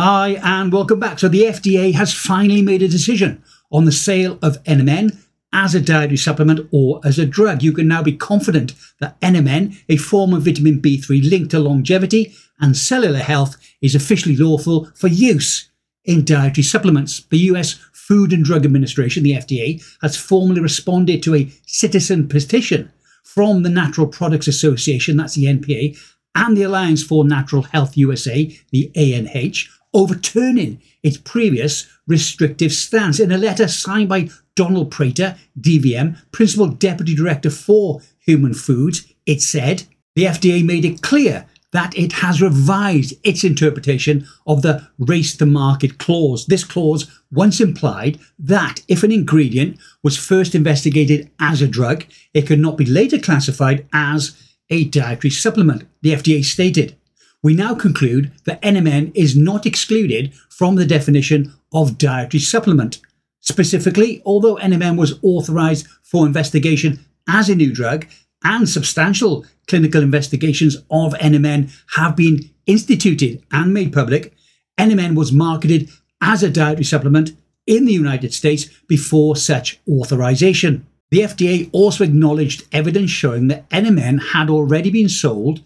Hi, and welcome back. So, the FDA has finally made a decision on the sale of NMN as a dietary supplement or as a drug. You can now be confident that NMN, a form of vitamin B3 linked to longevity and cellular health, is officially lawful for use in dietary supplements. The US Food and Drug Administration, the FDA, has formally responded to a citizen petition from the Natural Products Association, that's the NPA, and the Alliance for Natural Health USA, the ANH, overturning its previous restrictive stance. In a letter signed by Donald Prater, DVM, Principal Deputy Director for Human Foods, it said the FDA made it clear that it has revised its interpretation of the race to market clause. This clause once implied that if an ingredient was first investigated as a drug, it could not be later classified as a dietary supplement, the FDA stated we now conclude that NMN is not excluded from the definition of dietary supplement. Specifically, although NMN was authorized for investigation as a new drug and substantial clinical investigations of NMN have been instituted and made public, NMN was marketed as a dietary supplement in the United States before such authorization. The FDA also acknowledged evidence showing that NMN had already been sold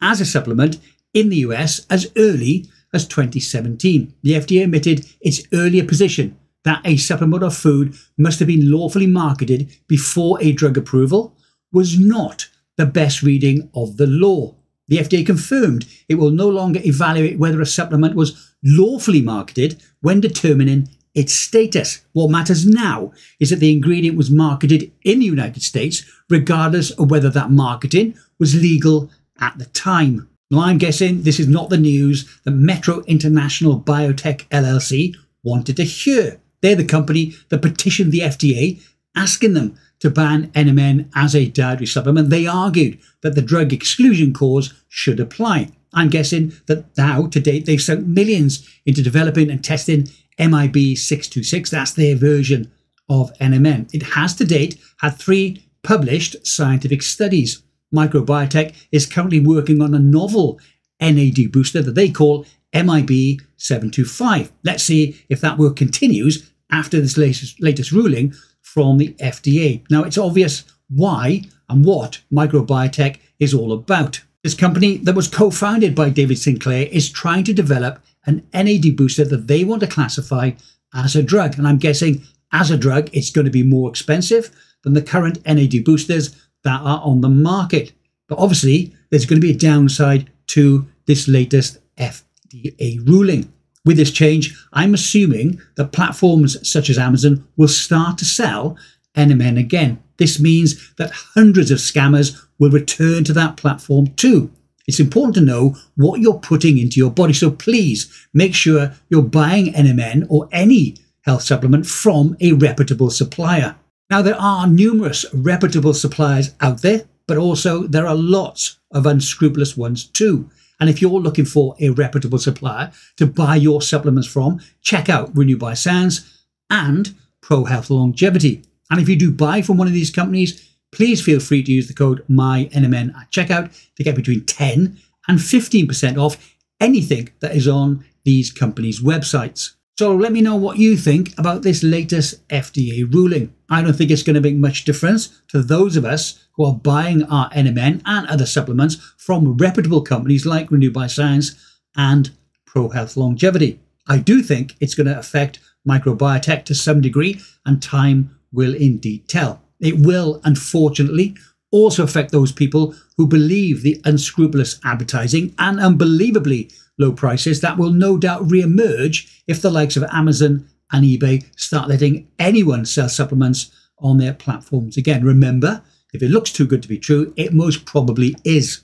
as a supplement in the US as early as 2017. The FDA admitted its earlier position that a supplement of food must have been lawfully marketed before a drug approval was not the best reading of the law. The FDA confirmed it will no longer evaluate whether a supplement was lawfully marketed when determining its status. What matters now is that the ingredient was marketed in the United States, regardless of whether that marketing was legal at the time. Now, I'm guessing this is not the news that Metro International Biotech LLC wanted to hear. They're the company that petitioned the FDA asking them to ban NMN as a dietary supplement. They argued that the drug exclusion clause should apply. I'm guessing that now, to date, they've sunk millions into developing and testing MIB 626. That's their version of NMN. It has to date had three published scientific studies. Metro Biotech is currently working on a novel NAD booster that they call MIB 725. Let's see if that work continues after this latest, latest ruling from the FDA. Now, it's obvious why and what Metro Biotech is all about. This company that was co founded by David Sinclair is trying to develop an NAD booster that they want to classify as a drug. And I'm guessing as a drug, it's going to be more expensive than the current NAD boosters that are on the market. But obviously, there's going to be a downside to this latest FDA ruling. With this change, I'm assuming that platforms such as Amazon will start to sell NMN again. This means that hundreds of scammers will return to that platform too. It's important to know what you're putting into your body, so please make sure you're buying NMN or any health supplement from a reputable supplier. Now, there are numerous reputable suppliers out there, but also there are lots of unscrupulous ones too. And if you're looking for a reputable supplier to buy your supplements from, check out Renue by Science and ProHealth Longevity. And if you do buy from one of these companies, please feel free to use the code MYNMN at checkout to get between 10 and 15% off anything that is on these companies' websites. So let me know what you think about this latest FDA ruling. I don't think it's going to make much difference to those of us who are buying our NMN and other supplements from reputable companies like Renue by Science and ProHealth Longevity. I do think it's going to affect Metro Biotech to some degree, and time will indeed tell. It will, unfortunately, also affect those people who believe the unscrupulous advertising and unbelievably low prices that will no doubt re-emerge if the likes of Amazon and eBay start letting anyone sell supplements on their platforms again. Remember, if it looks too good to be true, it most probably is.